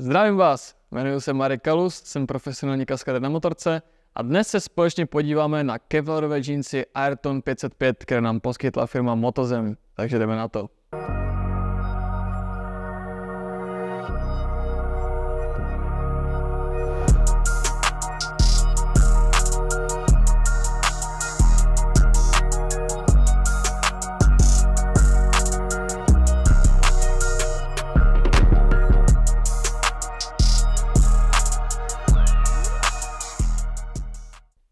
Zdravím vás, jmenuji se Marek Kalus, jsem profesionální kaskader na motorce a dnes se společně podíváme na kevlarové džínsy Ayrton 505, které nám poskytla firma Motozem, takže jdeme na to.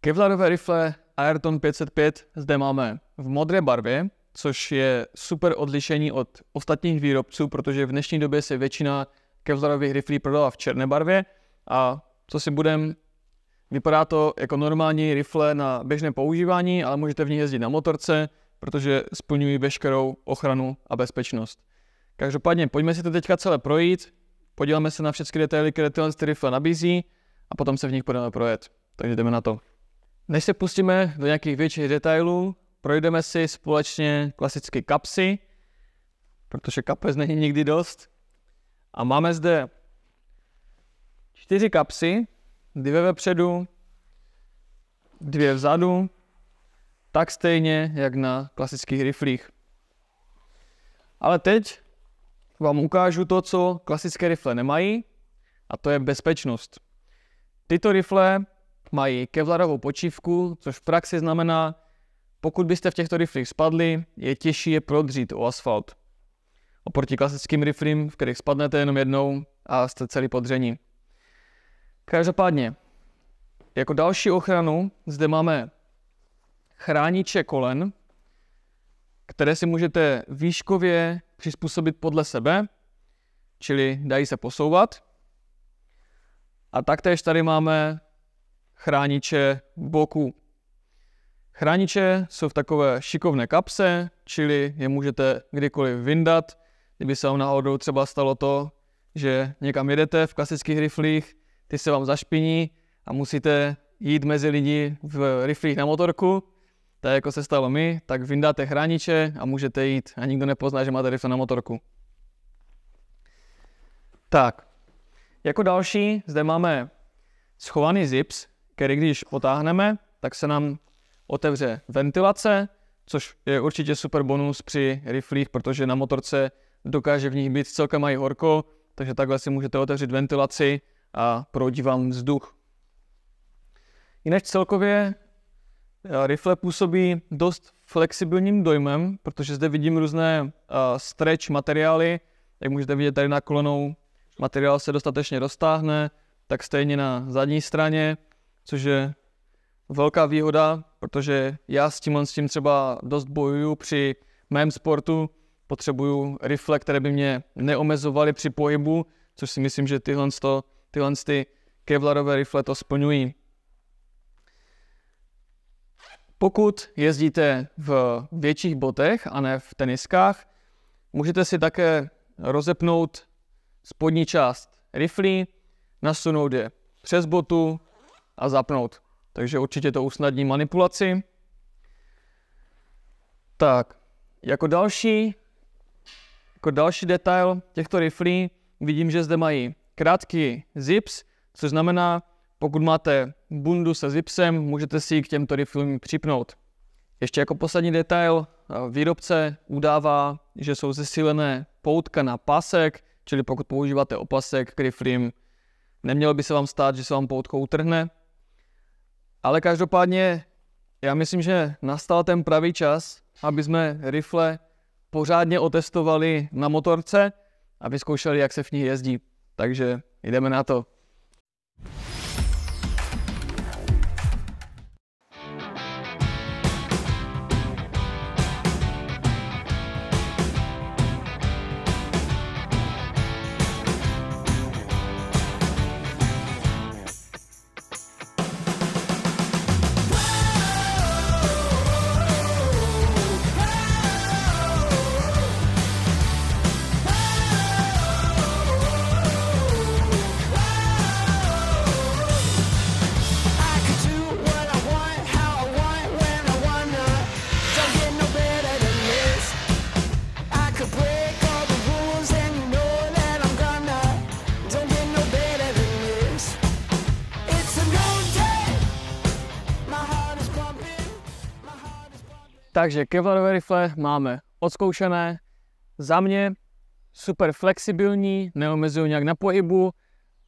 Kevlarové rifle Ayrton 505 zde máme v modré barvě, což je super odlišení od ostatních výrobců, protože v dnešní době se většina kevlarových riflí prodala v černé barvě a co si budem, vypadá to jako normální rifle na běžné používání, ale můžete v ní jezdit na motorce, protože splňují veškerou ochranu a bezpečnost. Každopádně pojďme si to teďka celé projít, podíváme se na všechny detaily, které tyhle rifle nabízí a potom se v nich budeme projet. Takže jdeme na to. Než se pustíme do nějakých větších detailů, projdeme si společně klasicky kapsy, protože kapes není nikdy dost. A máme zde čtyři kapsy, dvě vepředu, dvě vzadu, tak stejně jak na klasických riflích. Ale teď vám ukážu to, co klasické rifle nemají, a to je bezpečnost. Tyto rifle mají kevlarovou počívku, což v praxi znamená, pokud byste v těchto riflích spadli, je těžší je prodřít o asfalt. Oproti klasickým riflím, v kterých spadnete jenom jednou a jste celý podření. Každopádně, jako další ochranu zde máme chrániče kolen, které si můžete výškově přizpůsobit podle sebe, čili dají se posouvat. A taktéž tady máme chrániče boku. Chrániče jsou v takové šikovné kapse, čili je můžete kdykoliv vyndat, kdyby se vám náhodou třeba stalo to, že někam jedete v klasických riflích, ty se vám zašpiní a musíte jít mezi lidi v riflích na motorku, tak jako se stalo mi, tak vyndáte chrániče a můžete jít a nikdo nepozná, že máte rifle na motorku. Tak, jako další zde máme schovaný zips, který když otáhneme, tak se nám otevře ventilace, což je určitě super bonus při riflích, protože na motorce dokáže v nich být celkem mají horko, takže takhle si můžete otevřít ventilaci a proudí vám vzduch. Jinak celkově eh, rifle působí dost flexibilním dojmem, protože zde vidím různé uh, stretch materiály, jak můžete vidět tady na kolenou, materiál se dostatečně roztáhne, tak stejně na zadní straně což je velká výhoda, protože já s tímhle s tím třeba dost bojuju při mém sportu, potřebuju rifle, které by mě neomezovaly při pohybu, což si myslím, že tyhle, sto, tyhle ty kevlarové rifle to splňují. Pokud jezdíte v větších botech a ne v teniskách, můžete si také rozepnout spodní část riflí, nasunout je přes botu a zapnout. Takže určitě to usnadní manipulaci. Tak, jako další, jako další detail těchto riflí vidím, že zde mají krátký zips, což znamená, pokud máte bundu se zipsem, můžete si ji k těmto riflům připnout. Ještě jako poslední detail, výrobce udává, že jsou zesílené poutka na pasek, čili pokud používáte opasek k riflím, nemělo by se vám stát, že se vám poutko utrhne, ale každopádně já myslím, že nastal ten pravý čas, aby jsme rifle pořádně otestovali na motorce a vyzkoušeli, jak se v nich jezdí. Takže jdeme na to. Takže kevlarové rifle máme odzkoušené. Za mě super flexibilní, neomezují nějak na pohybu.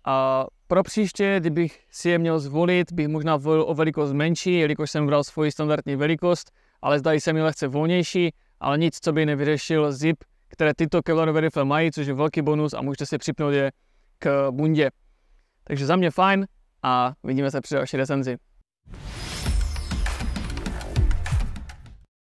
A pro příště, kdybych si je měl zvolit, bych možná volil o velikost menší, jelikož jsem bral svoji standardní velikost, ale zdají se mi lehce volnější, ale nic, co by nevyřešil zip, které tyto kevlarové rifle mají, což je velký bonus a můžete si připnout je k bundě. Takže za mě fajn a vidíme se při další recenzi.